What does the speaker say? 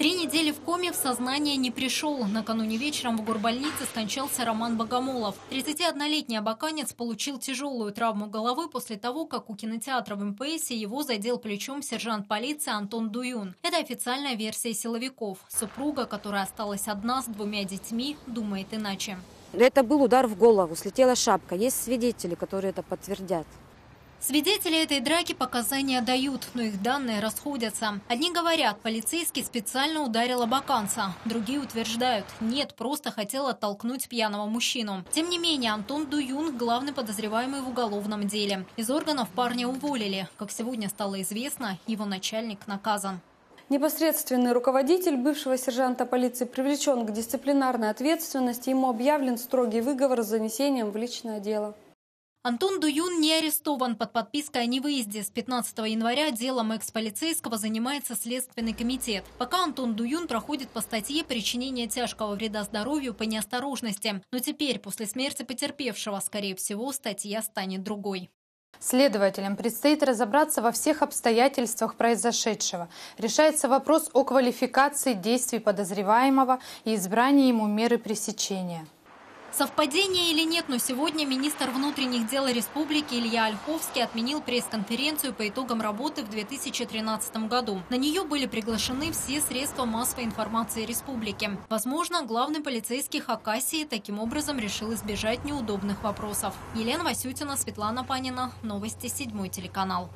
Три недели в коме в сознание не пришел. Накануне вечером в горбольнице скончался Роман Богомолов. 31-летний абаканец получил тяжелую травму головы после того, как у кинотеатра в МПС его задел плечом сержант полиции Антон Дуюн. Это официальная версия силовиков. Супруга, которая осталась одна с двумя детьми, думает иначе. Это был удар в голову, слетела шапка. Есть свидетели, которые это подтвердят. Свидетели этой драки показания дают, но их данные расходятся. Одни говорят, полицейский специально ударил абаканца. Другие утверждают, нет, просто хотел оттолкнуть пьяного мужчину. Тем не менее, Антон Дуюн – главный подозреваемый в уголовном деле. Из органов парня уволили. Как сегодня стало известно, его начальник наказан. Непосредственный руководитель бывшего сержанта полиции привлечен к дисциплинарной ответственности. Ему объявлен строгий выговор с занесением в личное дело. Антон Дуюн не арестован под подпиской о невыезде. С 15 января делом экс-полицейского занимается Следственный комитет. Пока Антон Дуюн проходит по статье причинения тяжкого вреда здоровью по неосторожности. Но теперь, после смерти потерпевшего, скорее всего, статья станет другой. Следователям предстоит разобраться во всех обстоятельствах произошедшего. Решается вопрос о квалификации действий подозреваемого и избрании ему меры пресечения. Совпадение или нет, но сегодня министр внутренних дел республики Илья Ольховский отменил пресс-конференцию по итогам работы в 2013 году. На нее были приглашены все средства массовой информации республики. Возможно, главный полицейский Хакасии таким образом решил избежать неудобных вопросов. Елена Васютина, Светлана Панина. Новости 7 телеканал.